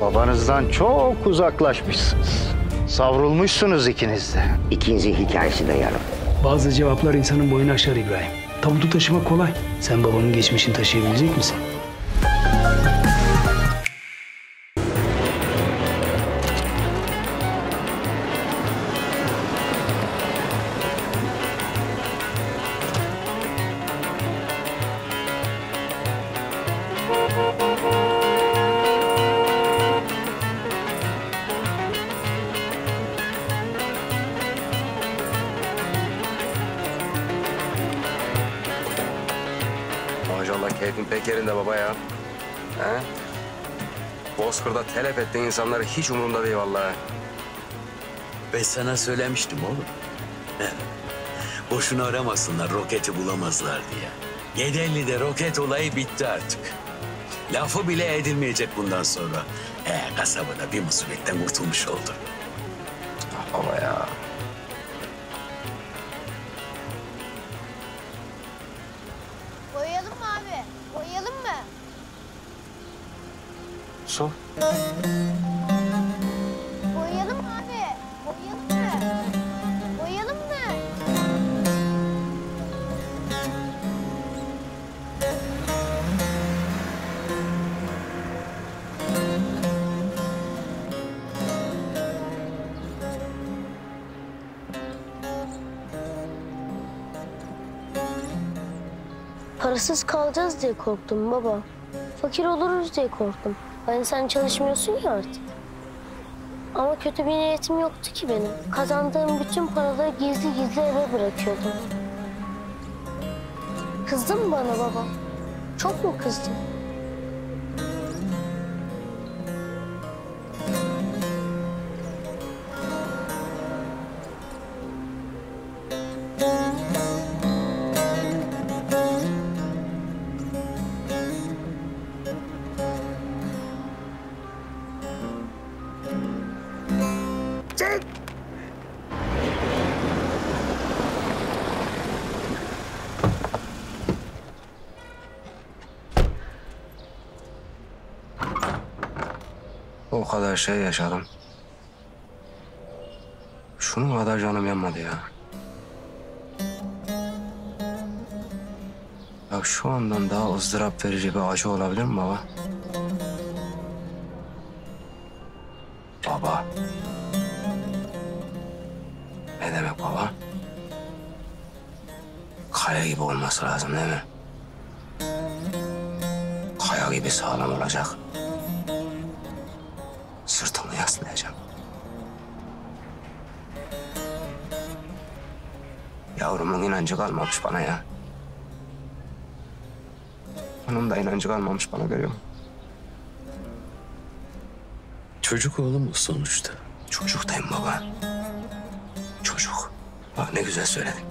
Babanızdan çok uzaklaşmışsınız. Savrulmuşsunuz ikiniz de. İkinci hikayesi de yarım. Bazı cevaplar insanın boyunu aşar İbrahim. Tabutu taşımak kolay. Sen babanın geçmişini taşıyabilecek misin? Keyfin pek yerinde baba ya. He? Bozkır'da telef ettiğin insanları hiç umurumda değil vallahi. Ben sana söylemiştim oğlum. Boşuna aramasınlar roketi bulamazlar diye. Yedelli'de roket olayı bitti artık. Lafı bile edilmeyecek bundan sonra. E kasabada bir musibetten kurtulmuş oldu. Ah baba ya. Su. Boyayalım mı abi? Boyayalım mı? Boyayalım mı? Parasız kalacağız diye korktum baba. Fakir oluruz diye korktum. Hani sen çalışmıyorsun ya artık. Ama kötü bir niyetim yoktu ki benim. Kazandığım bütün paraları gizli gizli eve bırakıyordum. Kızdın mı bana baba? Çok mu kızdın? O kadar şey yaşadım. Şunun kadar canım yanmadı ya. Ya şu andan daha ızdırap verici bir acı olabilir mi baba? Baba. Ne demek baba? Kaya gibi olması lazım değil mi? Kaya gibi sağlam olacak. Yaslayacağım. Yavrumun inancı kalmamış bana ya. Onun da inancı kalmamış bana görüyor musun? Çocuk oğlum o sonuçta. Çocuktayım baba. Çocuk. Bak ne güzel söyledin.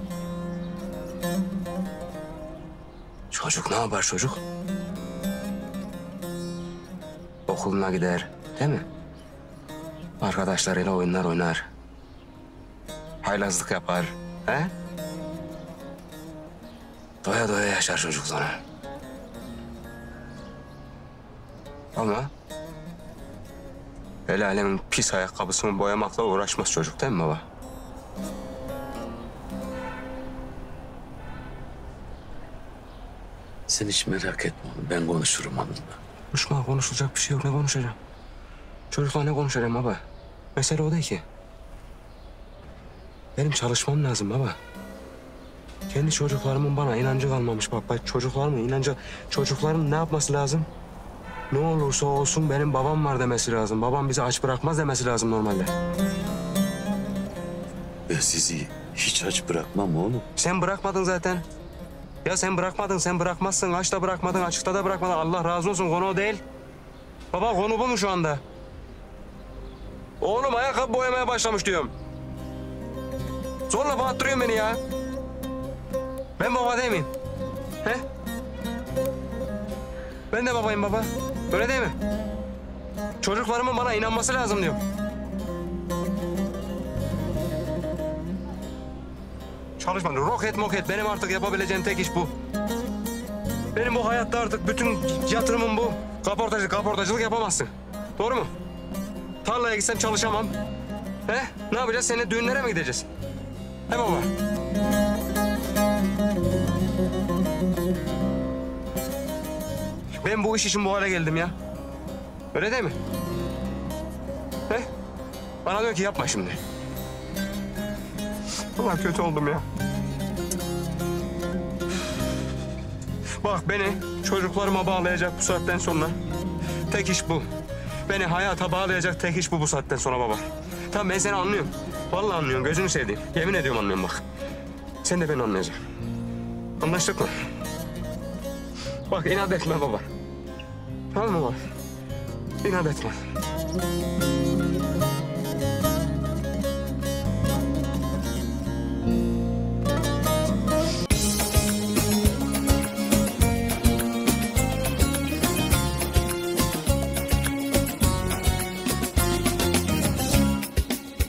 Çocuk ne yapar çocuk? Okuluna gider, değil mi? Arkadaşlarıyla oyunlar oynar. Haylazlık yapar, he? Doya doya yaşar çocuk sonra. Ama el alemin pis ayakkabısını boyamakla uğraşmaz çocuk değil mi baba? Sen hiç merak etme oğlum. Ben konuşurum onunla. Konuşma, konuşulacak bir şey yok. Ne konuşacağım? Çocukla ne konuşacağım baba? Mesele o değil ki. Benim çalışmam lazım baba. Kendi çocuklarımın bana inancı kalmamış bak. Bak çocuklarımın inancı... Çocukların ne yapması lazım? Ne olursa olsun benim babam var demesi lazım. Babam bizi aç bırakmaz demesi lazım normalde. Ben sizi hiç aç bırakmam oğlum. Sen bırakmadın zaten. Ya sen bırakmadın, sen bırakmazsın. Aç da bırakmadın, açıkta da bırakmadın. Allah razı olsun, konu o değil. Baba konu bu mu şu anda? Oğlum ayakkabı boyamaya başlamış diyorum. Zorla bağırttırıyorsun beni ya. Ben baba değil miyim? He? Ben de babayım baba. Öyle değil mi? Çocuklarımın bana inanması lazım diyorum. Çalışma. Roket moket. Benim artık yapabileceğim tek iş bu. Benim bu hayatta artık bütün yatırımım bu. Kaportacı, kaportacılık yapamazsın. Doğru mu? Tarlaya gitsem çalışamam. He? Ne yapacağız? Seninle düğünlere mi gideceğiz? He baba? Ben bu iş için bu hale geldim ya. Öyle değil mi? He? Bana diyor ki yapma şimdi. Ulan kötü oldum ya. Bak beni çocuklarıma bağlayacak bu saatten sonra. Tek iş bu. Beni hayata bağlayacak tek iş bu bu saatten sonra baba. Tamam ben seni anlıyorum. Vallahi anlıyorum gözünü seveyim. Yemin ediyorum anlıyorum bak. Sen de beni anlayacaksın. Anlaştık mı? Bak inat etme baba. Tamam mı baba? İnat etme.